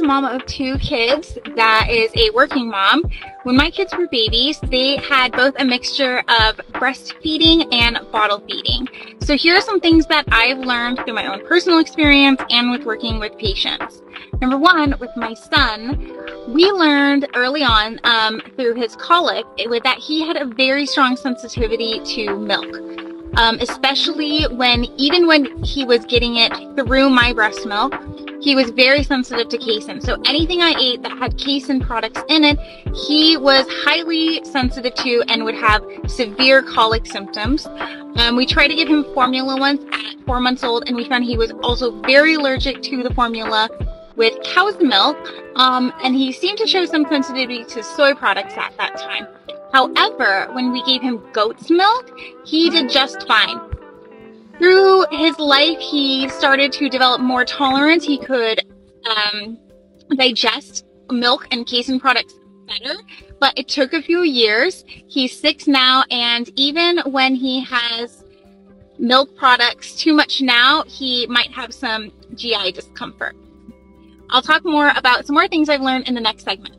mom of two kids that is a working mom. When my kids were babies, they had both a mixture of breastfeeding and bottle feeding. So here are some things that I've learned through my own personal experience and with working with patients. Number one, with my son, we learned early on um, through his colic that he had a very strong sensitivity to milk. Um, especially when, even when he was getting it through my breast milk, he was very sensitive to casein. So anything I ate that had casein products in it, he was highly sensitive to and would have severe colic symptoms. Um, we tried to give him formula once at four months old and we found he was also very allergic to the formula with cow's milk. Um, and he seemed to show some sensitivity to soy products at that time. However, when we gave him goat's milk, he did just fine. Through his life, he started to develop more tolerance. He could um, digest milk and casein products better, but it took a few years. He's six now, and even when he has milk products too much now, he might have some GI discomfort. I'll talk more about some more things I've learned in the next segment.